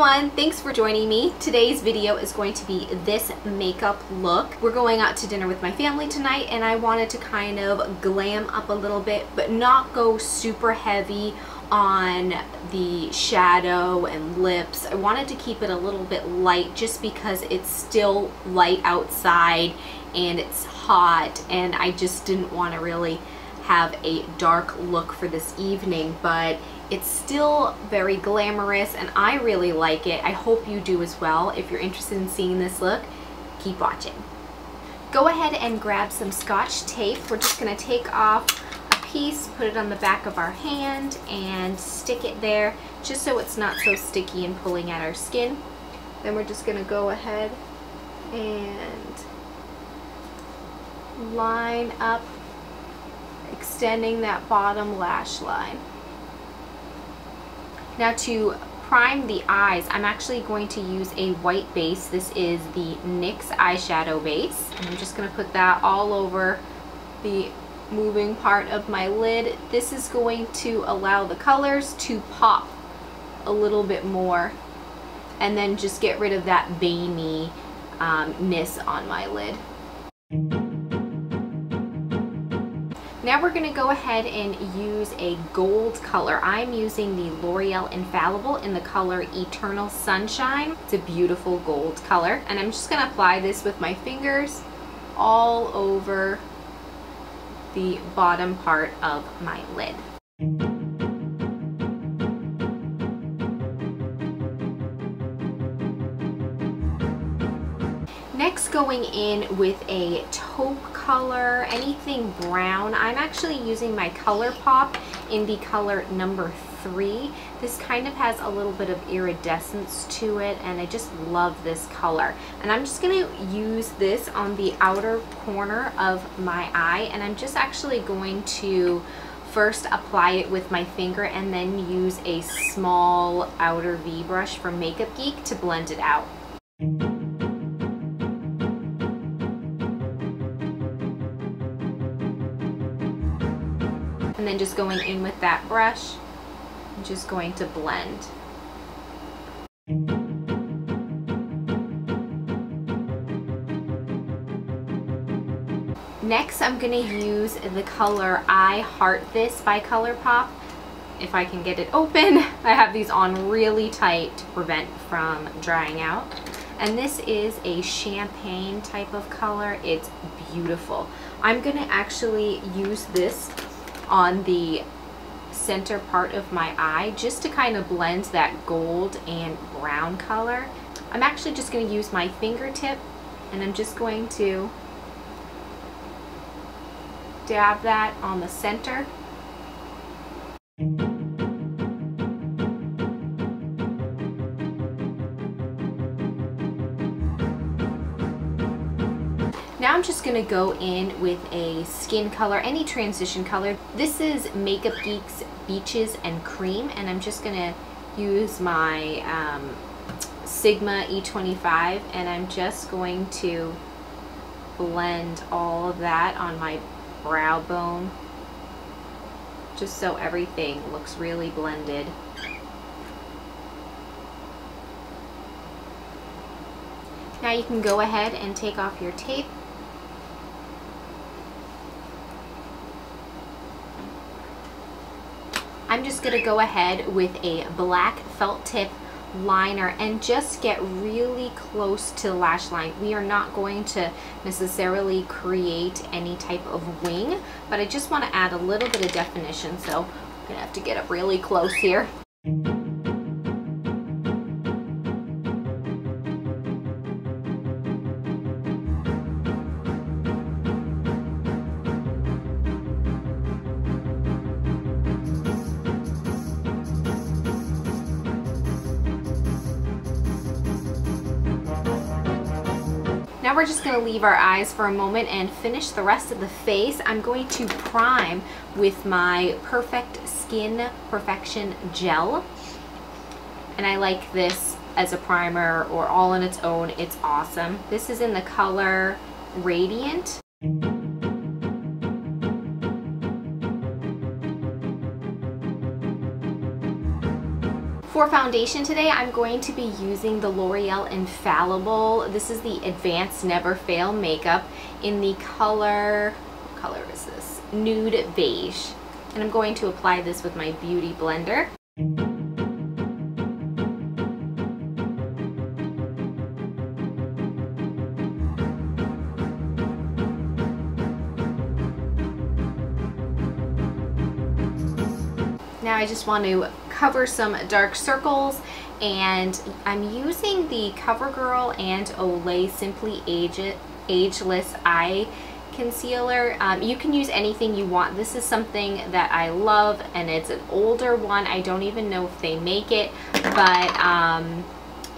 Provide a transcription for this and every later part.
everyone, thanks for joining me. Today's video is going to be this makeup look. We're going out to dinner with my family tonight and I wanted to kind of glam up a little bit but not go super heavy on the shadow and lips. I wanted to keep it a little bit light just because it's still light outside and it's hot and I just didn't want to really have a dark look for this evening but it's still very glamorous and I really like it. I hope you do as well. If you're interested in seeing this look, keep watching. Go ahead and grab some scotch tape. We're just going to take off a piece, put it on the back of our hand and stick it there just so it's not so sticky and pulling at our skin. Then we're just going to go ahead and line up extending that bottom lash line. Now to prime the eyes, I'm actually going to use a white base. This is the NYX eyeshadow base. And I'm just going to put that all over the moving part of my lid. This is going to allow the colors to pop a little bit more and then just get rid of that veiny um, on my lid. Now we're going to go ahead and use a gold color. I'm using the L'Oreal Infallible in the color Eternal Sunshine. It's a beautiful gold color. And I'm just going to apply this with my fingers all over the bottom part of my lid. Next going in with a taupe color, anything brown. I'm actually using my ColourPop in the color number three. This kind of has a little bit of iridescence to it and I just love this color. And I'm just going to use this on the outer corner of my eye and I'm just actually going to first apply it with my finger and then use a small outer V brush from Makeup Geek to blend it out. And then just going in with that brush just going to blend Next, I'm going to use the color I Heart This by ColourPop. If I can get it open, I have these on really tight to prevent from drying out. And this is a champagne type of color. It's beautiful. I'm going to actually use this on the center part of my eye just to kind of blend that gold and brown color. I'm actually just going to use my fingertip and I'm just going to dab that on the center Now I'm just to go in with a skin color, any transition color. This is Makeup Geek's Beaches and Cream, and I'm just to use my um, Sigma E25, and I'm just going to blend all of that on my brow bone, just so everything looks really blended. Now you can go ahead and take off your tape I'm just going to go ahead with a black felt tip liner and just get really close to the lash line. We are not going to necessarily create any type of wing, but I just want to add a little bit of definition, so I'm going to have to get up really close here. Now we're just going to leave our eyes for a moment and finish the rest of the face. I'm going to prime with my Perfekt Skin Perfection Gel. And I like this as a primer or all on its own. It's awesome. This is in the color Radiant. For foundation today, I'm going to be using the L'Oreal Infallible. This is the Advanced Never Fail Makeup in the color, what color is this? Nude Beige. And I'm going to apply this with my Beauty Blender. Now I just want to cover some dark circles and I'm using the CoverGirl and Olay Simply Age Ageless Eye Concealer. Um, you can use anything you want. This is something that I love and it's an older one. I don't even know if they make it, but um,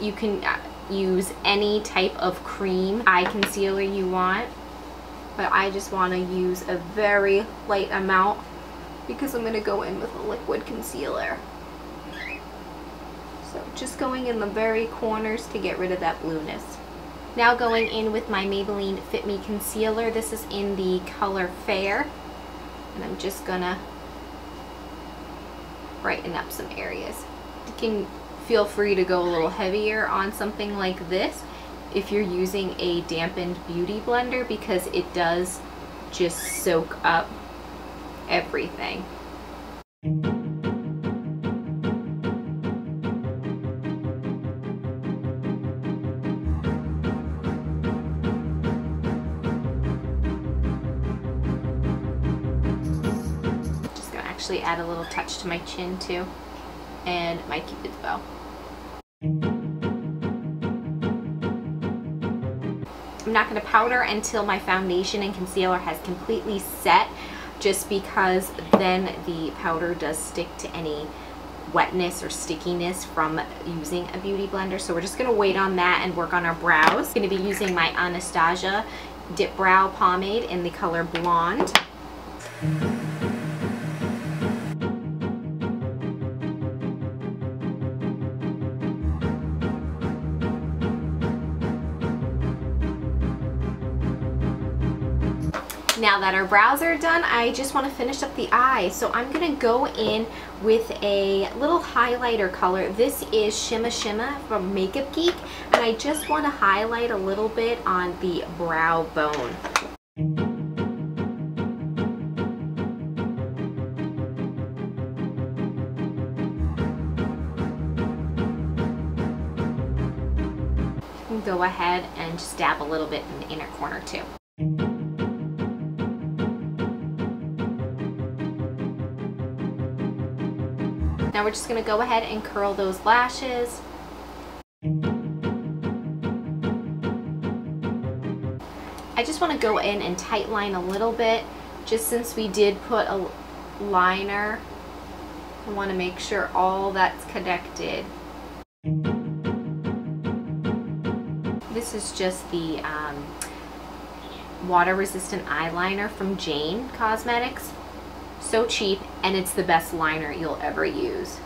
you can uh, use any type of cream eye concealer you want. But I just want to use a very light amount because I'm going to go in with a liquid concealer. Just going in the very corners to get rid of that blueness. Now going in with my Maybelline Fit Me Concealer. This is in the color Fair. And I'm just gonna brighten up some areas. You can feel free to go a little heavier on something like this if you're using a dampened beauty blender because it does just soak up everything. Actually add a little touch to my chin too and my cupid's bow. I'm not going to powder until my foundation and concealer has completely set just because then the powder does stick to any wetness or stickiness from using a beauty blender. So we're just going to wait on that and work on our brows. Going to be using my Anastasia Dip Brow Pomade in the color Blonde. Now that our brows are done, I just want to finish up the eye. So I'm going to go in with a little highlighter color. This is Shimma Shimma from Makeup Geek. And I just want to highlight a little bit on the brow bone. go ahead and just dab a little bit in the inner corner too. Now we're just going to go ahead and curl those lashes. I just want to go in and tight line a little bit just since we did put a liner. I want to make sure all that's connected. This is just the um, water resistant eyeliner from Jane Cosmetics so cheap and it's the best liner you'll ever use.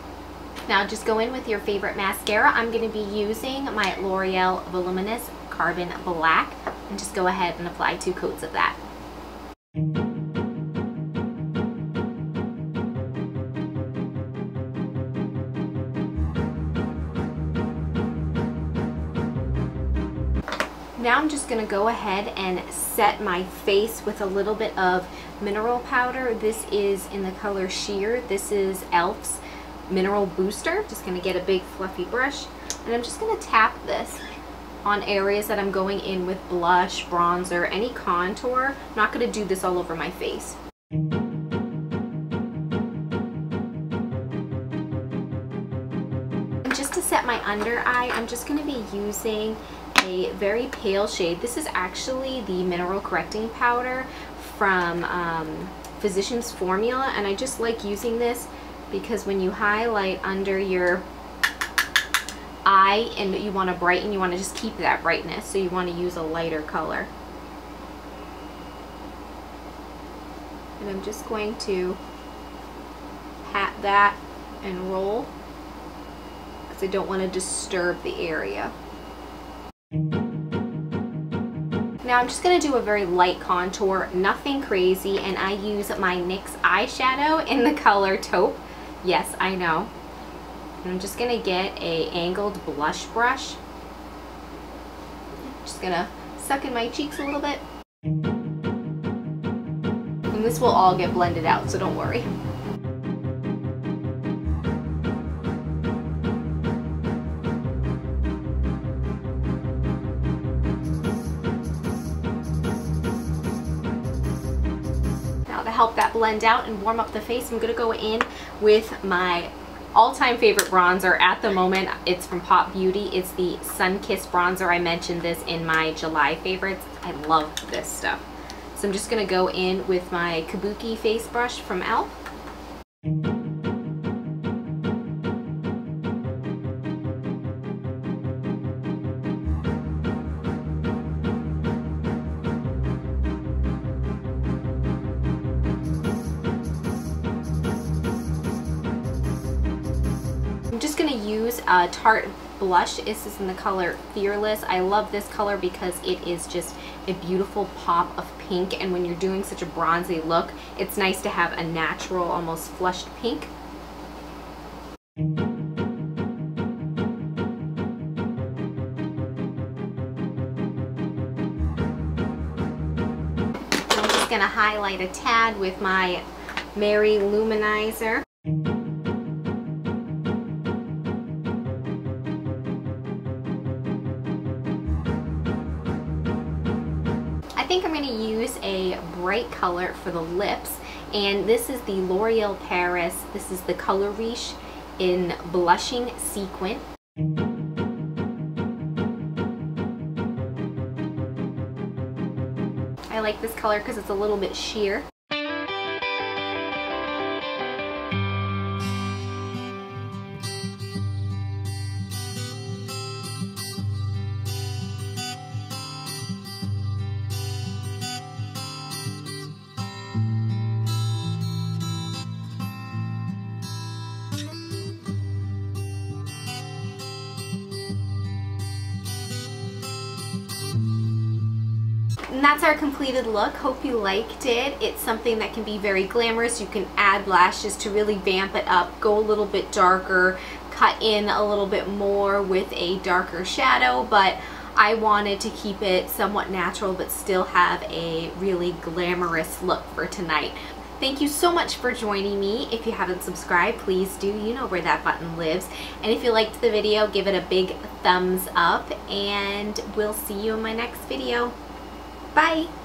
Now just go in with your favorite mascara. I'm going to be using my L'Oreal Voluminous Carbon Black and just go ahead and apply two coats of that. Now I'm just going to go ahead and set my face with a little bit of mineral powder. This is in the color Sheer. This is e.l.f.'s Mineral Booster. Just going to get a big fluffy brush and I'm just going to tap this on areas that I'm going in with blush, bronzer, any contour. I'm not going to do this all over my face. And just to set my under eye, I'm just going to be using a very pale shade. This is actually the mineral correcting powder from um, Physicians Formula and I just like using this because when you highlight under your eye and you want to brighten, you want to just keep that brightness so you want to use a lighter color. And I'm just going to pat that and roll because I don't want to disturb the area. Now I'm just going to do a very light contour, nothing crazy, and I use my NYX eyeshadow in the color Taupe. Yes, I know. And I'm just gonna get a angled blush brush. Just gonna suck in my cheeks a little bit. And this will all get blended out, so don't worry. Blend out and warm up the face, I'm going to go in with my all-time favorite bronzer at the moment. It's from Pop Beauty. It's the Sun Kiss bronzer. I mentioned this in my July favorites. I love this stuff. So I'm just going to go in with my Kabuki face brush from e.l.f. going to use a Tarte blush. This is in the color Fearless. I love this color because it is just a beautiful pop of pink and when you're doing such a bronzy look, it's nice to have a natural, almost flushed pink. I'm just going to highlight a tad with my Mary Lou Manizer. Color for the lips and this is the L'Oreal Paris. This is the Color Riche in Blushing Sequin. I like this color because it's a little bit sheer. And that's our completed look. Hope you liked it. It's something that can be very glamorous. You can add lashes to really vamp it up, go a little bit darker, cut in a little bit more with a darker shadow, but I wanted to keep it somewhat natural but still have a really glamorous look for tonight. Thank you so much for joining me. If you haven't subscribed, please do. You know where that button lives. And if you liked the video, give it a big thumbs up and we'll see you in my next video. Bye!